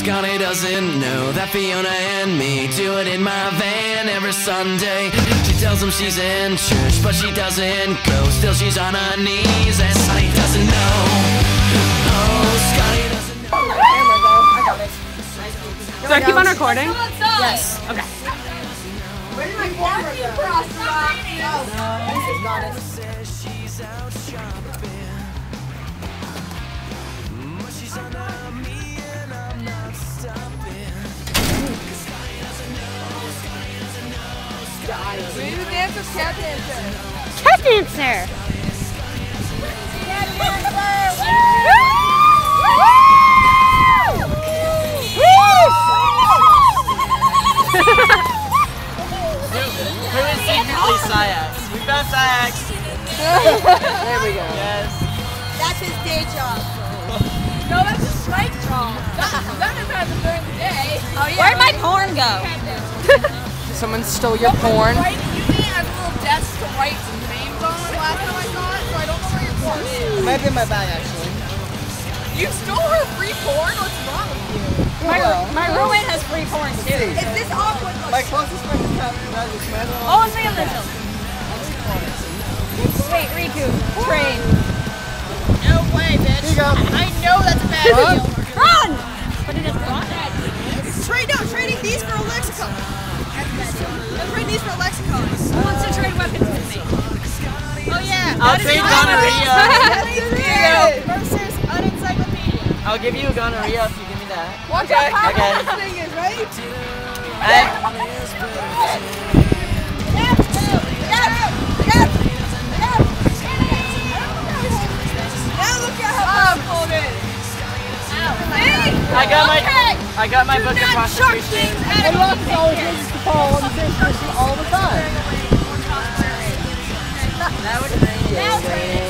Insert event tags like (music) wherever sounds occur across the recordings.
Scotty doesn't know that Fiona and me do it in my van every Sunday. She tells him she's in church, but she doesn't go. Still, she's on her knees, and Scotty doesn't know. Oh, Scotty doesn't know. Oh, do I keep on recording? Yes. Okay. Where did my camera go? Oh, this is got We do dance with cat dancer. Cat dancer. Who is secretly Saix? We found Saix. There we go. Yes. That's his day job. No, that's his night job. That, that is happen during the day. Oh yeah. Where'd my porn go? Someone stole your porn. Desk to write names on last time I saw it, so I don't know where your porn is. It might be in my bag actually. You stole her free porn? What's wrong with you? My, my roommate has free porn too. Is this awkward? My closest friend is Captain Douglas, man. Oh, it's Mega Little. Wait, Riku, train. No way, bitch. Here. I know that's a bad deal. I'll trade not- gonorrhea. Versus an encyclopedia. I'll give you a gonorrhea if you give me that. Watch out how Okay. this thing is, right? Hey, Now look at how beautiful it is. I got my I got my book of prostitution. And look, always listens to Paul on the same person all the time. That would be Everybody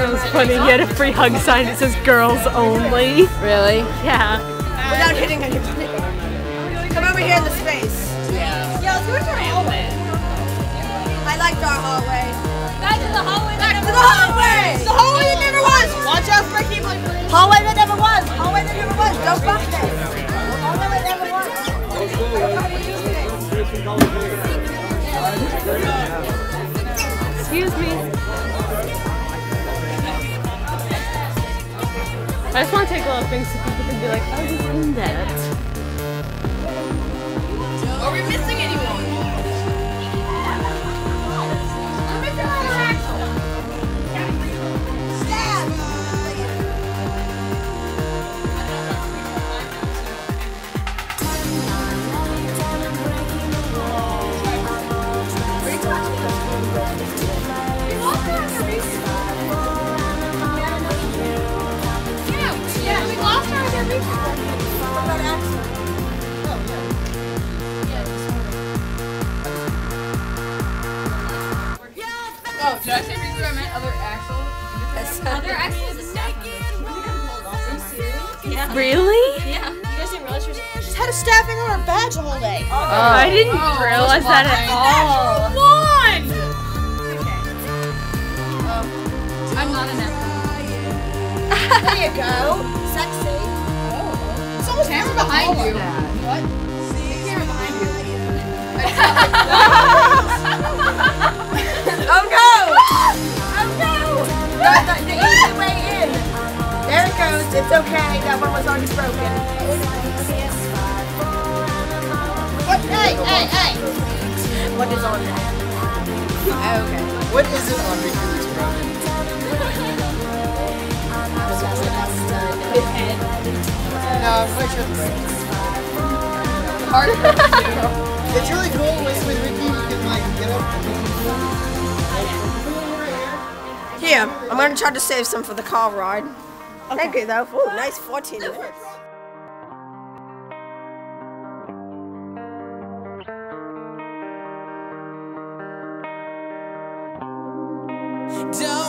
That was funny. He had a free hug sign that says girls only. Really? Yeah. Without hitting anybody. Come over here in the space. Yeah, let's go to our hallway. I liked our hallway. Back to the hallway. Back to the hallway! The hallway that never was! Watch out for my keyboard. Hallway that never was. Hallway that never was. Don't fuck this. Hallway that never was. Excuse me. I just want to take a little things so people can be like, I was in that. Oh, did I say reason I meant other Axel? (laughs) Other Axel is a staff member. Are you serious? Yeah. Really? Yeah. You guys didn't realize she was She's had a staffing on her badge the whole day. Oh, oh. I didn't Oh, realize that at all. One! Oh. I'm not an Axel. There you go. Sexy. Oh. Someone's camera behind you. What? The camera behind you. (laughs) (laughs) No! The, the, the easy way in. okay. That one was already broken. What? Hey, hey, hey! What is on that? Okay. What is it on Ricky that's broken? No, I'm quite sure it's broken. Hard It's really cool with, with Ricky. You can like get up. Here, I'm going to try to save some for the car ride. Okay. Thank you though. Ooh, nice 14 minutes. Don't